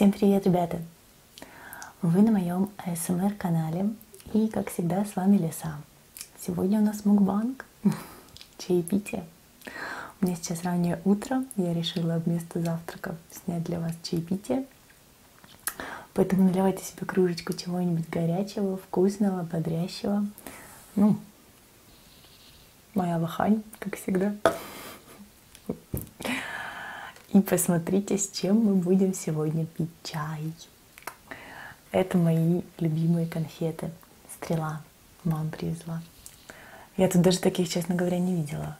Всем привет, ребята! Вы на моем ASMR канале и, как всегда, с вами Лиса. Сегодня у нас мукбанг, чаепитие. У меня сейчас раннее утро, я решила вместо завтрака снять для вас чаепитие. Поэтому наливайте себе кружечку чего-нибудь горячего, вкусного, бодрящего. Ну, моя лохань, как всегда. И посмотрите, с чем мы будем сегодня пить чай. Это мои любимые конфеты. Стрела. Мама привезла. Я тут даже таких, честно говоря, не видела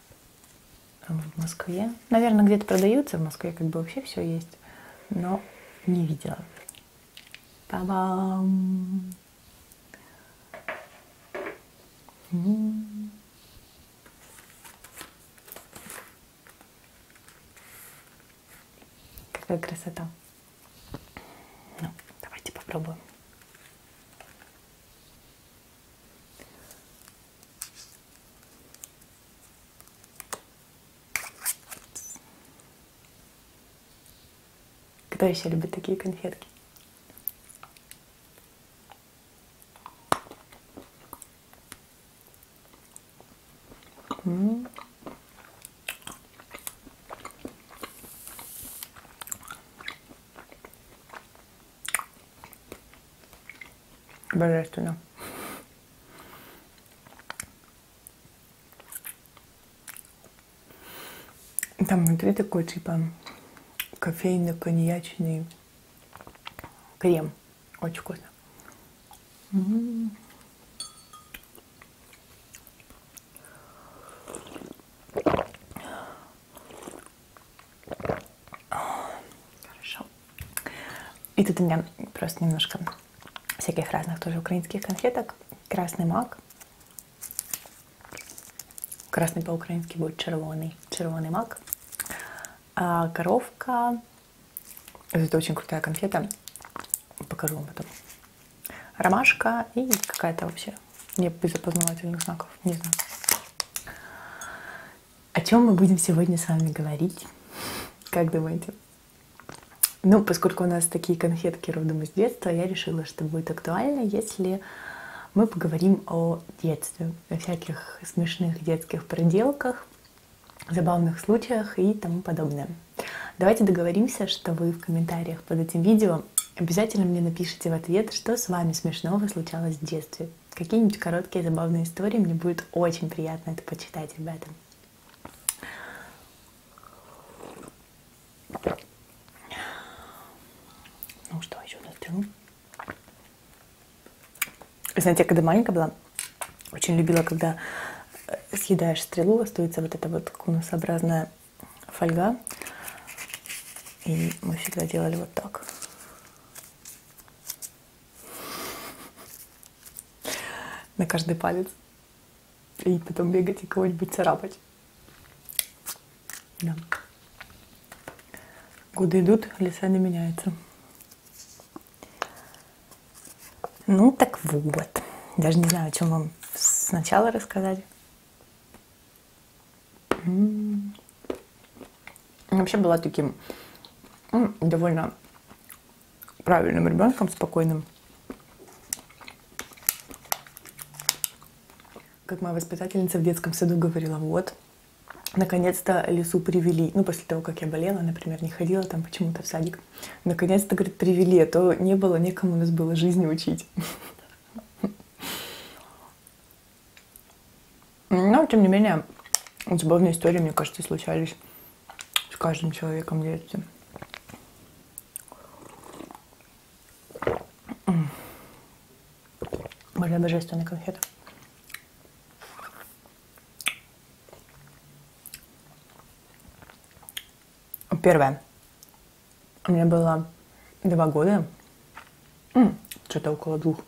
в Москве. Наверное, где-то продаются в Москве, как бы вообще все есть, но не видела. Па-бам! Какая красота. Ну, давайте попробуем. Кто еще любит такие конфетки? М-м. Божественно. Там внутри такой типа кофейно-коньячный крем. Очень вкусно. Хорошо. И тут у меня просто немножко всяких разных тоже украинских конфеток. Красный мак. Красный по-украински будет червоный. Червоный мак. А коровка. Это очень крутая конфета. Покажу вам потом. Ромашка и какая-то вообще не без опознавательных знаков. Не знаю. О чем мы будем сегодня с вами говорить? Как думаете? Ну, поскольку у нас такие конфетки родом из детства, я решила, что будет актуально, если мы поговорим о детстве, о всяких смешных детских проделках, забавных случаях и тому подобное. Давайте договоримся, что вы в комментариях под этим видео обязательно мне напишите в ответ, что с вами смешного случалось в детстве. Какие-нибудь короткие забавные истории, мне будет очень приятно это почитать, ребята. Ну что, еще на стрелу? Знаете, когда маленькая была, очень любила, когда съедаешь стрелу, остается вот эта вот конусообразная фольга. И мы всегда делали вот так. На каждый палец. И потом бегать и кого-нибудь царапать. Да. Годы идут, леса не меняется. Ну так вот. Даже не знаю, о чем вам сначала рассказать. Вообще была таким довольно правильным ребенком, спокойным. Как моя воспитательница в детском саду говорила, вот, наконец-то лесу привели. Ну, после того, как я болела, например, не ходила там почему-то в садик. Наконец-то, говорит, привели, а то не было некому нас было жизни учить. Но, тем не менее, забавные истории, мне кажется, случались с каждым человеком в детстве. Боже, божественная конфета. Первое. Мне было два года. Что-то около двух.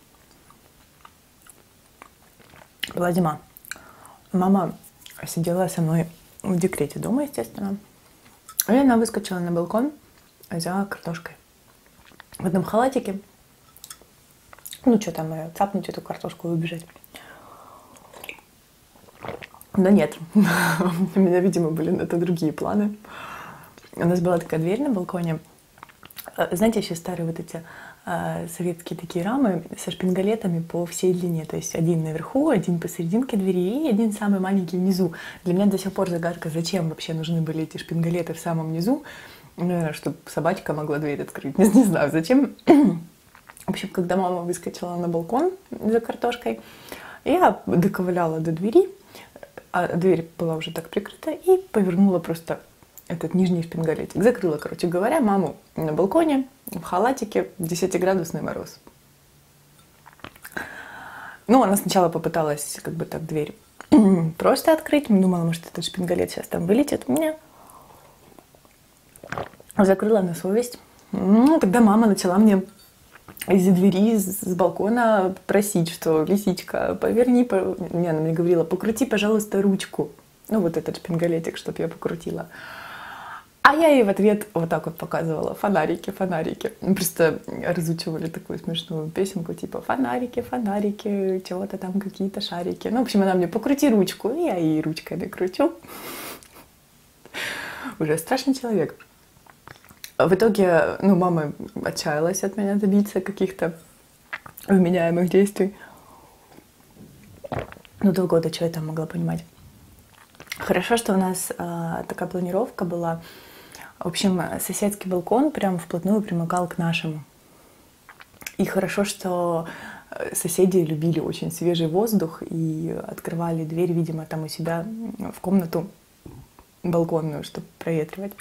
Была зима. Мама сидела со мной в декрете дома, естественно. И она выскочила на балкон за картошкой. В одном халатике. Ну, что там, ее цапнуть эту картошку и убежать. Но нет. У меня, видимо, были на это другие планы. У нас была такая дверь на балконе. Э, знаете, еще старые вот эти э, советские такие рамы со шпингалетами по всей длине. То есть один наверху, один посерединке двери и один самый маленький внизу. Для меня до сих пор загадка, зачем вообще нужны были эти шпингалеты в самом низу. Наверное, чтобы собачка могла дверь открыть. Не, не знаю, зачем. В общем, когда мама выскочила на балкон за картошкой, я доковыляла до двери, а дверь была уже так прикрыта, и повернула просто этот нижний шпингалетик. Закрыла, короче говоря, маму на балконе в халатике 10-градусный мороз. Ну, она сначала попыталась как бы так дверь просто открыть. Думала, может, этот шпингалет сейчас там вылетит у меня. Закрыла на совесть. Ну, тогда мама начала мне из-за двери, с балкона просить, что лисичка, поверни, по... не, она мне говорила, покрути, пожалуйста, ручку. Ну, вот этот шпингалетик, чтобы я покрутила. А я ей в ответ вот так вот показывала фонарики, фонарики. Мы просто разучивали такую смешную песенку, типа фонарики, фонарики, чего-то там какие-то шарики. Ну, в общем, она мне покрути ручку, и я ей ручкой накручу. Уже страшный человек. В итоге, ну, мама отчаялась от меня добиться каких-то вменяемых действий. Ну, два года что я там могла понимать? Хорошо, что у нас э, такая планировка была. В общем, соседский балкон прям вплотную примыкал к нашему. И хорошо, что э, соседи любили очень свежий воздух и открывали дверь, видимо, там у себя в комнату балконную, чтобы проветривать.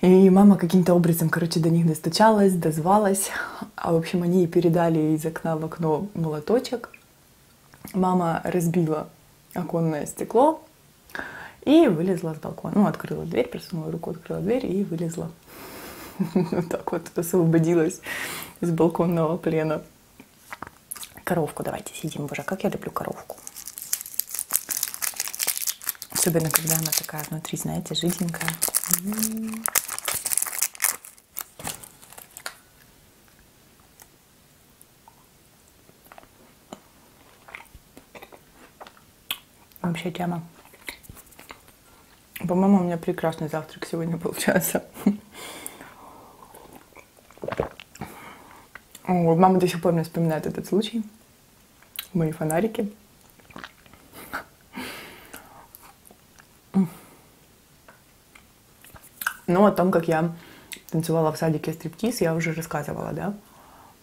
И мама каким-то образом, короче, до них достучалась, дозвалась. А в общем, они передали из окна в окно молоточек. Мама разбила оконное стекло и вылезла с балкона. Ну, открыла дверь, просунула руку, открыла дверь и вылезла. Вот так вот освободилась из балконного плена. Коровку давайте съедим. Боже, как я люблю коровку. Особенно, когда она такая внутри, знаете, жиденькая. Вообще тема. По-моему, у меня прекрасный завтрак сегодня получается. Мама до сих пор мне вспоминает этот случай. Мои фонарики. Ну, о том, как я танцевала в садике стриптиз, я уже рассказывала, да?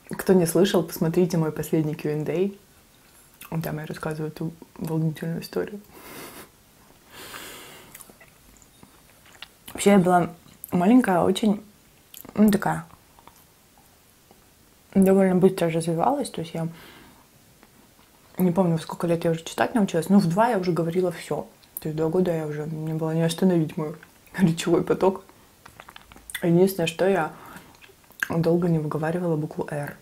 Кто не слышал, посмотрите мой последний Q&A. Там я рассказываю эту волнительную историю. Вообще я была маленькая, очень, ну такая, довольно быстро развивалась. То есть я не помню, в сколько лет я уже читать научилась, но в два я уже говорила все. То есть два года я уже, мне было не остановить мой речевой поток. Единственное, что я долго не выговаривала букву «Р».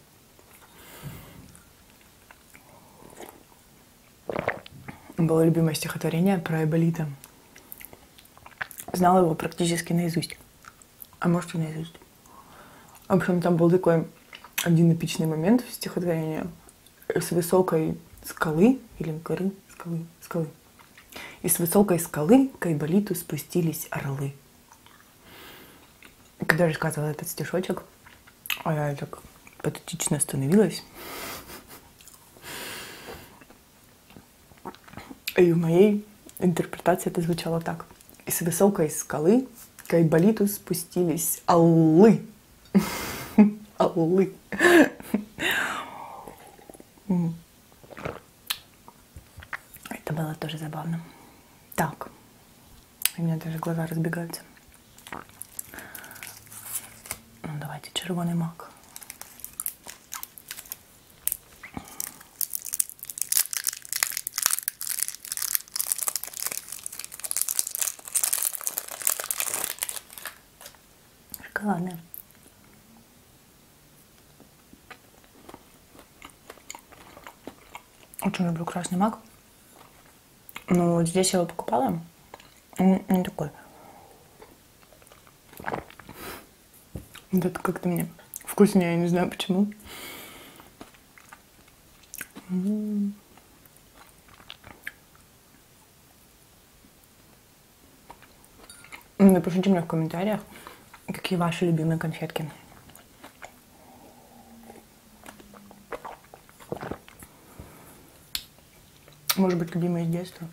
было любимое стихотворение про Эболита. Знала его практически наизусть. А может и наизусть. В общем, там был такой один эпичный момент в стихотворении с высокой скалы, или горы, скалы, скалы. И с высокой скалы к Айболиту спустились орлы. Когда я рассказывала этот стишочек, а я так патетично остановилась, И в моей интерпретации это звучало так. И с высокой скалы к Айболиту спустились аллы. Аллы. Это было тоже забавно. Так. У меня даже глаза разбегаются. Ну, давайте червоный мак. Шоколадная. Очень люблю красный мак. Но вот здесь я его покупала. Он не такой. Вот это как-то мне вкуснее, я не знаю почему. Напишите мне в комментариях, Какие ваши любимые конфетки? Может быть, любимые из детства?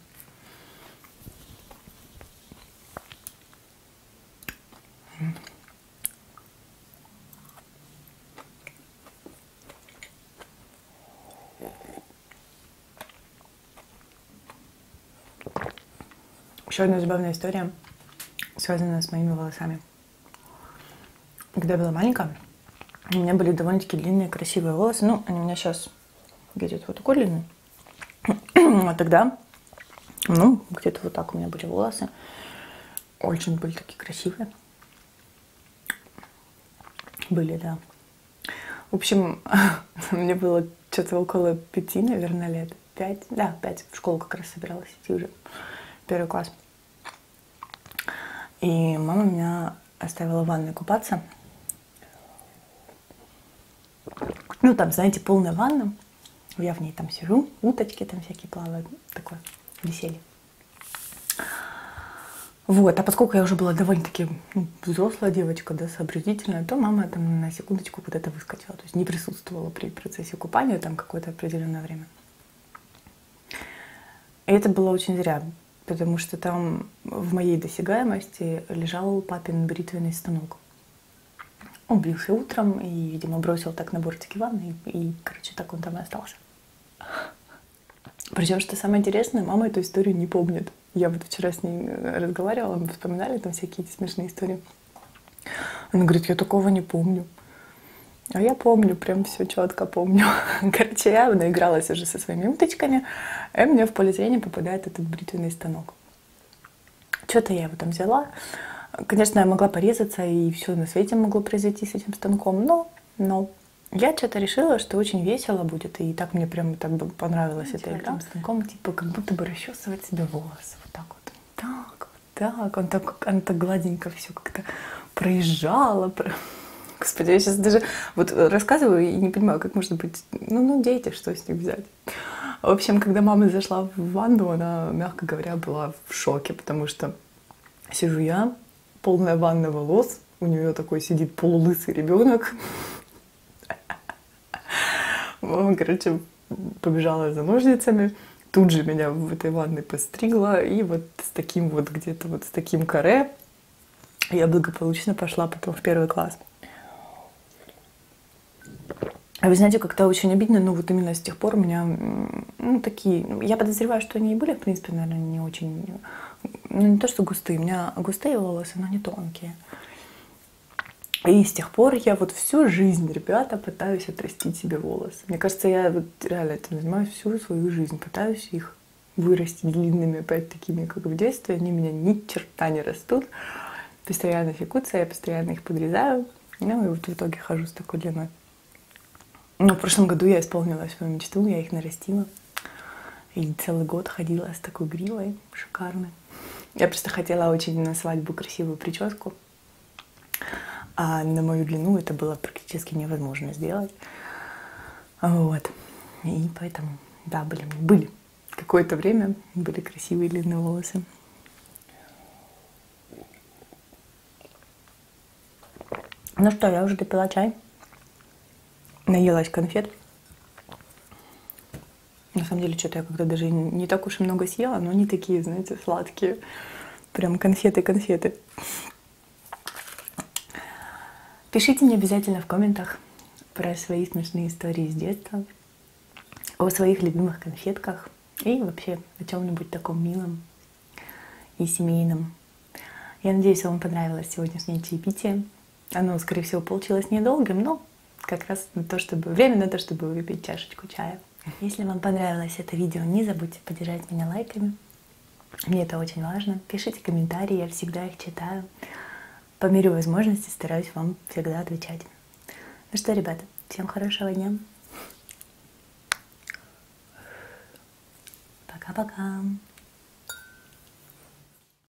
Еще одна забавная история, связанная с моими волосами. Когда я была маленькая, у меня были довольно-таки длинные, красивые волосы. Ну, они у меня сейчас где-то вот такой. А тогда, ну, где-то вот так у меня были волосы. Очень были такие красивые. Были, да. В общем, мне было что-то около пяти, наверное, лет. Пять, да, пять. В школу как раз собиралась идти уже. Первый класс. И мама меня оставила в ванной купаться. Ну, там, знаете, полная ванна. Я в ней там сижу, уточки там всякие плавают. Такое веселье. Вот, а поскольку я уже была довольно-таки ну, взрослая девочка, да, сообразительная, то мама там на секундочку это выскочила, то есть не присутствовала при процессе купания там какое-то определенное время. И это было очень зря, потому что там в моей досягаемости лежал папин бритвенный станок. Он брился утром и, видимо, бросил так на бортике ванны, и, и, короче, так он там и остался. Причем, что самое интересное, мама эту историю не помнит. Я вот вчера с ней разговаривала, мы вспоминали там всякие смешные истории. Она говорит, я такого не помню. А я помню, прям все четко помню. Короче, я наигралась уже со своими уточками, и мне в поле зрения попадает этот бритвенный станок. Что-то я его там взяла. Конечно, я могла порезаться, и все на свете могло произойти с этим станком, но, но я что-то решила, что очень весело будет, и так мне прям так понравилась эта игра. Станком, типа, как будто бы расчесывать себе волосы. Вот так вот. Так, вот так. Он так, он так гладенько все как-то проезжало. Про... Господи, я сейчас даже вот рассказываю и не понимаю, как может быть, ну, ну, дети, что с них взять. В общем, когда мама зашла в ванну, она, мягко говоря, была в шоке, потому что сижу я, полная ванна волос, у нее такой сидит полулысый ребенок. Мама, короче, побежала за ножницами, тут же меня в этой ванной постригла, и вот с таким вот где-то вот с таким каре я благополучно пошла потом в первый класс. А вы знаете, как-то очень обидно, но вот именно с тех пор у меня ну, такие... Я подозреваю, что они и были, в принципе, наверное, не очень... Ну, не то, что густые. У меня густые волосы, но не тонкие. И с тех пор я вот всю жизнь, ребята, пытаюсь отрастить себе волосы. Мне кажется, я вот реально этим занимаюсь всю свою жизнь. Пытаюсь их вырастить длинными, опять такими, как в детстве. Они у меня ни черта не растут. Постоянно секутся, я постоянно их подрезаю. Ну и вот в итоге хожу с такой длиной. Но в прошлом году я исполнила свою мечту, я их нарастила. И целый год ходила с такой гривой шикарной. Я просто хотела очень на свадьбу красивую прическу. А на мою длину это было практически невозможно сделать. Вот. И поэтому, да, были, были. Какое-то время были красивые длинные волосы. Ну что, я уже допила чай наелась конфет. На самом деле, что-то я когда даже не так уж и много съела, но они такие, знаете, сладкие. Прям конфеты-конфеты. Пишите мне обязательно в комментах про свои смешные истории с детства, о своих любимых конфетках и вообще о чем-нибудь таком милом и семейном. Я надеюсь, вам понравилось сегодняшнее чаепитие. Оно, скорее всего, получилось недолгим, но как раз на то, чтобы время на то, чтобы выпить чашечку чая. Если вам понравилось это видео, не забудьте поддержать меня лайками. Мне это очень важно. Пишите комментарии, я всегда их читаю. По мере возможности стараюсь вам всегда отвечать. Ну что, ребята, всем хорошего дня. Пока-пока.